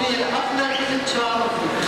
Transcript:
Beispiel auf einer Insel